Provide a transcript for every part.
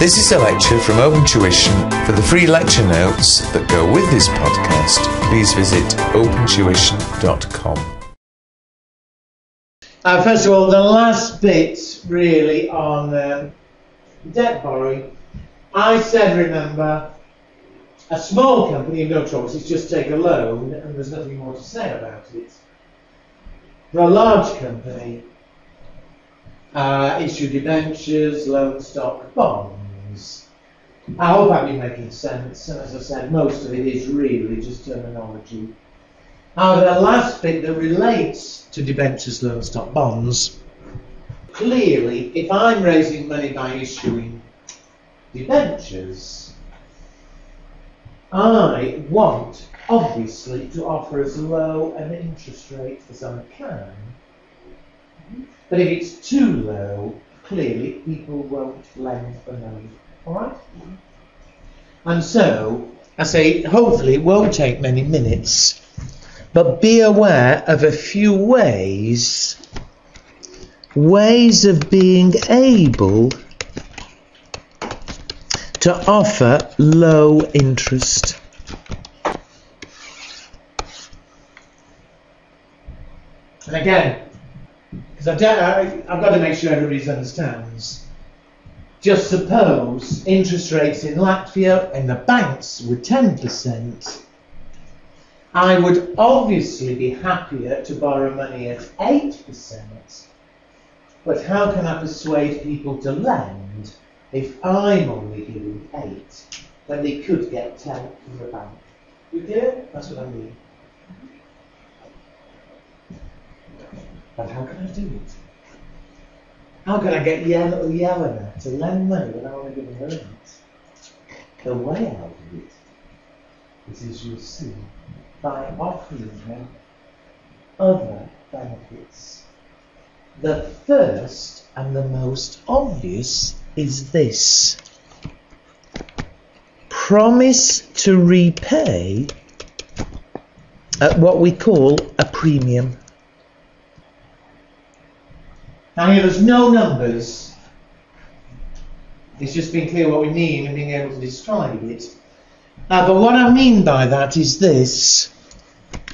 This is a lecture from Open Tuition. For the free lecture notes that go with this podcast, please visit opentuition.com. Uh, first of all, the last bit really on um, debt borrowing. I said, remember, a small company, you've no choice, it's just take a loan and there's nothing more to say about it. For a large company, uh, issue debentures, loan stock, bonds. I hope I've been making sense, and as I said, most of it is really just terminology. However, the last bit that relates to debentures, loan stock, bonds, clearly, if I'm raising money by issuing debentures, I want, obviously, to offer as low an interest rate as I can. But if it's too low, clearly people won't lend the money. Alright? Mm-hmm. And so, I say, hopefully it won't take many minutes, but be aware of a few ways, ways of being able to offer low interest. And again, because I've, got to make sure everybody understands. Just suppose interest rates in Latvia and the banks were 10%. I would obviously be happier to borrow money at 8%. But how can I persuade people to lend if I'm only giving 8 when they could get 10 from the bank? You it? That's what I mean. But how can I do it? How can I get Yel- Yelena to lend money when I only give her it? The way out of it is, as you'll see, by offering her other benefits. The first and the most obvious is this promise to repay at what we call a premium. Now here there's no numbers. It's just being clear what we mean and being able to describe it. Uh, but what I mean by that is this.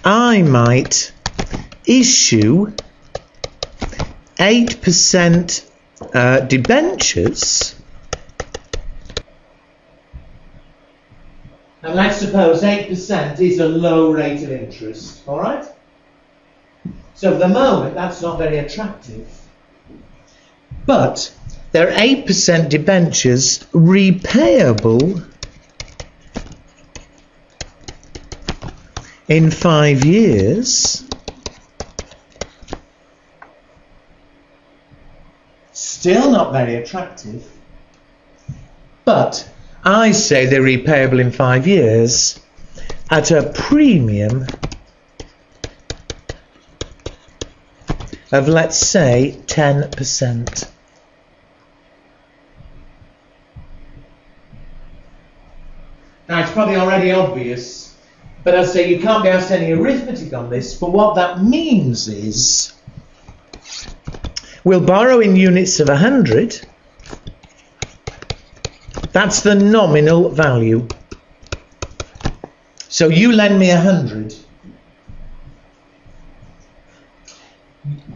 I might issue 8% uh, debentures. And let's suppose 8% is a low rate of interest, alright? So for the moment, that's not very attractive. But they're 8% debentures repayable in five years. Still not very attractive. But I say they're repayable in five years at a premium of, let's say, 10%. Now, it's probably already obvious, but I say you can't be asked any arithmetic on this, but what that means is we'll borrow in units of 100. That's the nominal value. So you lend me 100.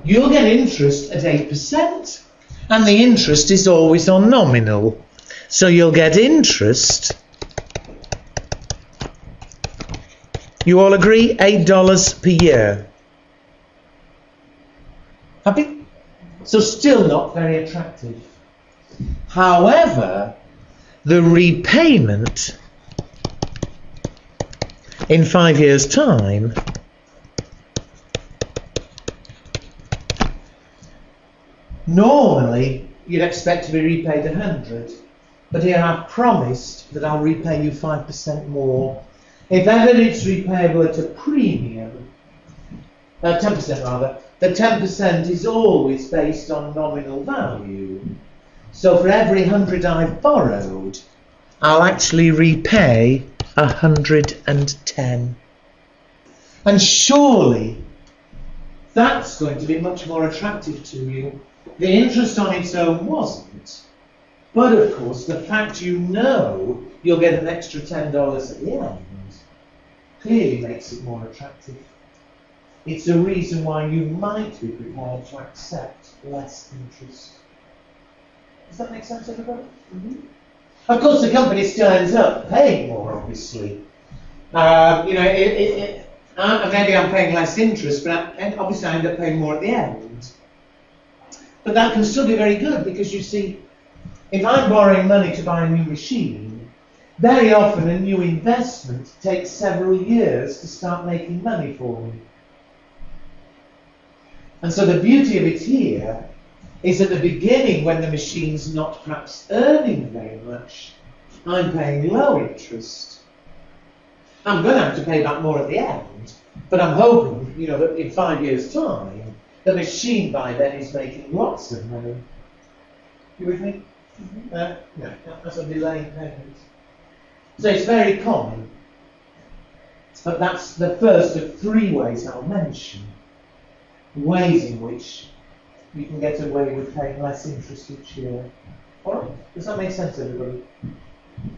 You'll get interest at 8%, and the interest is always on nominal. So you'll get interest. You all agree? $8 per year. Happy? So still not very attractive. However, the repayment in five years' time normally you'd expect to be repaid 100 but here I've promised that I'll repay you 5% more. If ever it's repayable at a premium uh, 10% rather the 10% is always based on nominal value. So for every 100 I've borrowed I'll actually repay 110 and surely that's going to be much more attractive to you the interest on its own wasn't. But of course, the fact you know you'll get an extra $10 at the end clearly makes it more attractive. It's a reason why you might be prepared to accept less interest. Does that make sense, everybody? Mm-hmm. Of course, the company still ends up paying more, obviously. Um, you know, it, it, it, uh, maybe I'm paying less interest, but I, obviously I end up paying more at the end. But that can still be very good because you see, if I'm borrowing money to buy a new machine, very often a new investment takes several years to start making money for me. And so the beauty of it here is at the beginning when the machine's not perhaps earning very much, I'm paying low interest. I'm going to have to pay back more at the end, but I'm hoping, you know, that in five years' time, the machine by then is making lots of money. You with me? Mm-hmm. Uh, no, that's a delay payment. So it's very common. But that's the first of three ways I'll mention. Ways in which you can get away with paying less interest each year. Alright, does that make sense, everybody?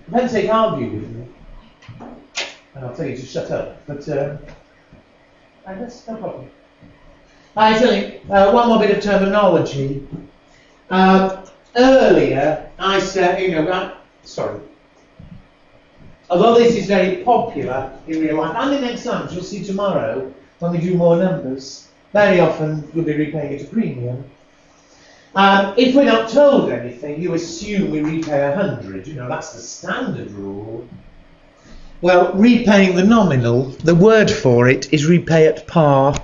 Depends take argue with me. And I'll tell you to shut up. But um, that's no problem. I you, uh, one more bit of terminology. Uh, earlier, I said, you know, I, sorry. Although this is very popular in real life and in exams, you'll see tomorrow when we do more numbers, very often we'll be repaying it a premium. Um, if we're not told anything, you assume we repay 100. You know, that's the standard rule. Well, repaying the nominal, the word for it is repay at par.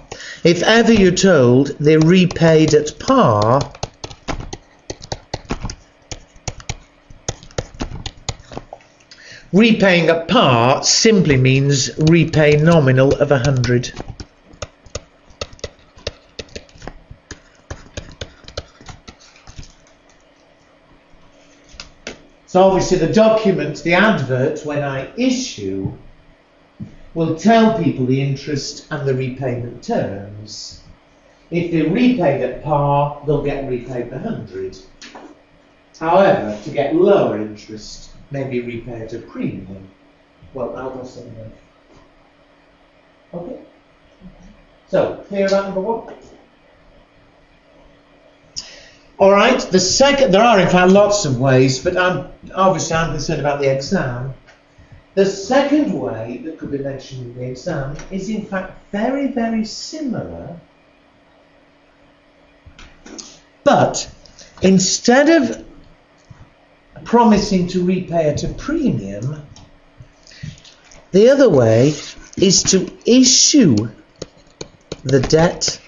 If ever you're told they're repaid at par, repaying at par simply means repay nominal of 100. So obviously the document, the advert, when I issue, will tell people the interest and the repayment terms. If they're repaid at par, they'll get repaid the 100. However, to get lower interest, maybe repay at a premium. Well, I'll go something Okay? So, clear about number one? All right. The second, there are in fact lots of ways, but I'm obviously I'm concerned about the exam. The second way that could be mentioned in the exam is in fact very, very similar, but instead of promising to repay at a premium, the other way is to issue the debt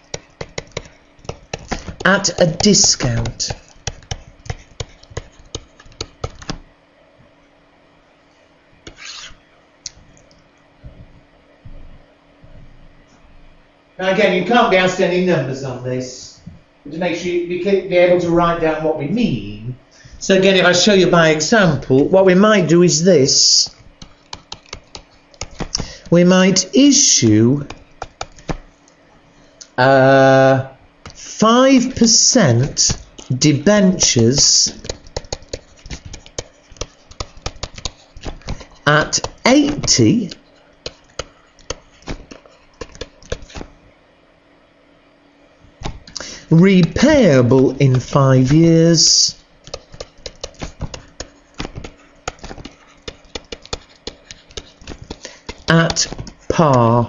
at a discount. Now again, you can't be asked any numbers on this to make sure you be able to write down what we mean. So again, if I show you by example, what we might do is this. We might issue uh, 5% debentures at 80 repayable in five years. At par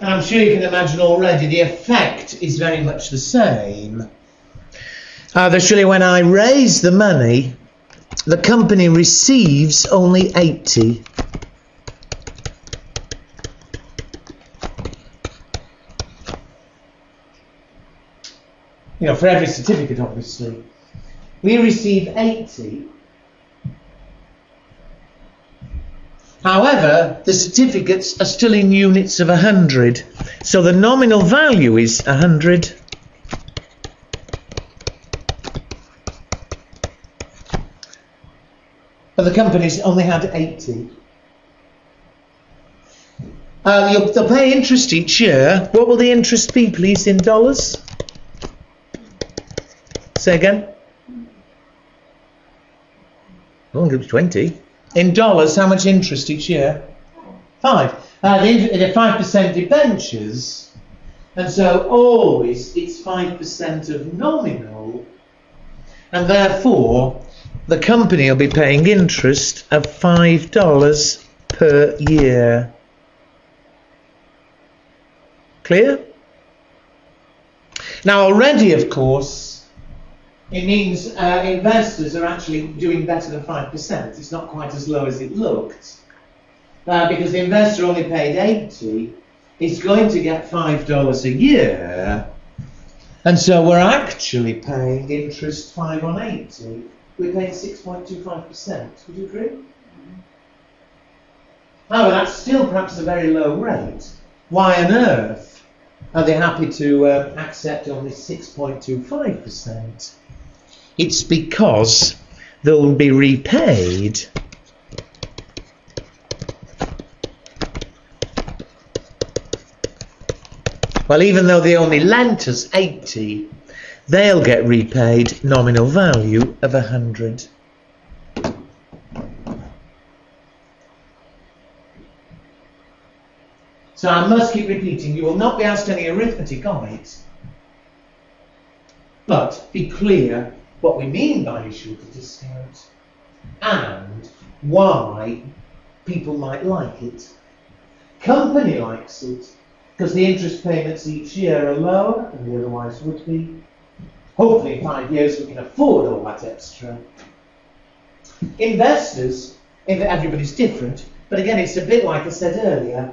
And I'm sure you can imagine already the effect is very much the same. Uh, surely when I raise the money, the company receives only 80. You know, for every certificate, obviously. We receive 80 However, the certificates are still in units of 100, so the nominal value is 100. But the company's only had 80. Uh, you'll, they'll pay interest each year. What will the interest be, please, in dollars? Say again. Oh, it was 20. In dollars, how much interest each year? Five. Uh, the, the 5% debentures, and so always it's 5% of nominal, and therefore the company will be paying interest of $5 per year. Clear? Now, already, of course, it means uh, investors are actually doing better than 5%. It's not quite as low as it looked. Uh, because the investor only paid 80, he's going to get $5 a year. And so we're actually paying interest 5 on 80. We're paying 6.25%. Would you agree? However, that's still perhaps a very low rate. Why on earth are they happy to uh, accept only 6.25%? It's because they'll be repaid Well, even though they only lent us 80, they'll get repaid nominal value of 100. So I must keep repeating, you will not be asked any arithmetic on it, but be clear what we mean by issue the discount and why people might like it. Company likes it because the interest payments each year are lower than they otherwise would be. Hopefully in five years we can afford all that extra. Investors, everybody's different, but again it's a bit like I said earlier,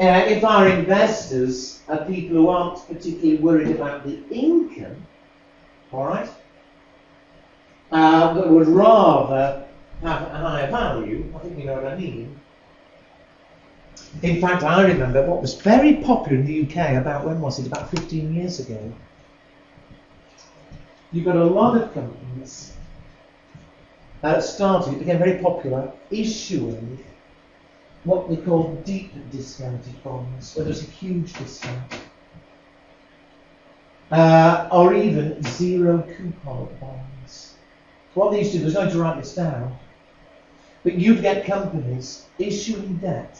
uh, if our investors are people who aren't particularly worried about the income, all right, uh, but would rather have a higher value, I think you know what I mean. In fact, I remember what was very popular in the UK about when was it? About 15 years ago. You got a lot of companies that started, it became very popular, issuing what they call deep discounted bonds, where there's a huge discount. Uh, or even zero coupon bonds. What to do, there's no to write this down, but you'd get companies issuing debt,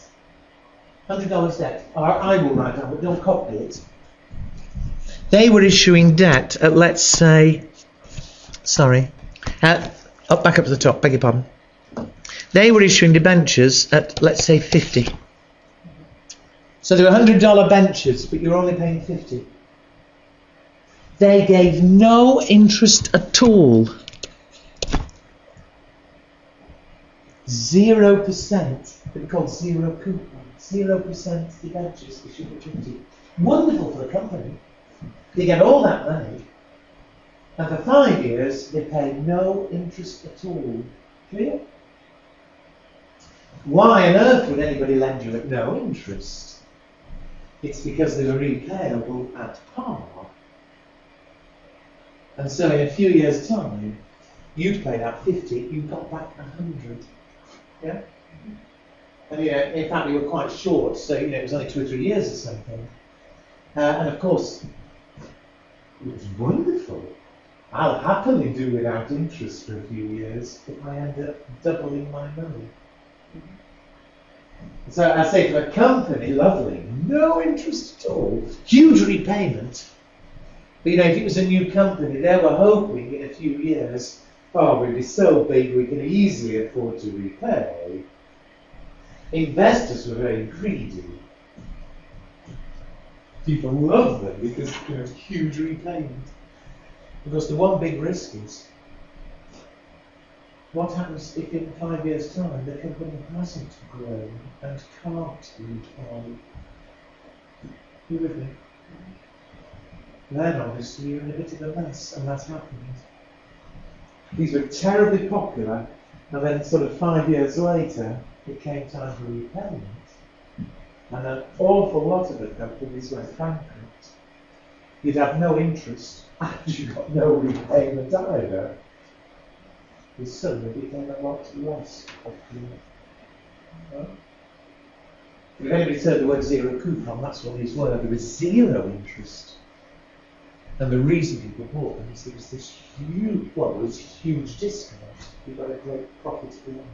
$100 debt, I will write down, but don't copy it. They were issuing debt at, let's say, sorry, at, up back up to the top, beg your pardon. They were issuing debentures at, let's say, 50. So they were $100 benches, but you're only paying 50. They gave no interest at all. Zero percent. They were called zero coupon. Zero percent debentures issued at 50. Wonderful for the company. They get all that money, and for five years they pay no interest at all. Clear? Why on earth would anybody lend you at no interest? It's because they were repayable at par. And so in a few years' time, you'd paid out 50, you got back 100. Yeah? And know, in fact, we were quite short, so you know, it was only two or three years or something. Uh, and of course, it was wonderful. I'll happily do without interest for a few years if I end up doubling my money. So I say to the company, lovely, no interest at all, huge repayment. But you know, if it was a new company, they were hoping in a few years, oh, we'd be so big we can easily afford to repay. Investors were very greedy. People love them because know, huge repayment. Because the one big risk is what happens if in five years' time the company hasn't grown and can't repay? You with me? Then obviously you're in a bit of a mess, and that's happened. These were terribly popular, and then sort of five years later, it came time for repayment. And an awful lot of the companies went bankrupt. You'd have no interest, and you got no repayment either he suddenly became a lot less popular. If anybody's heard the word zero coupon, that's what these were. There was zero interest. And the reason people bought them is there was this huge, well, there was huge discount. You got a great profit beyond.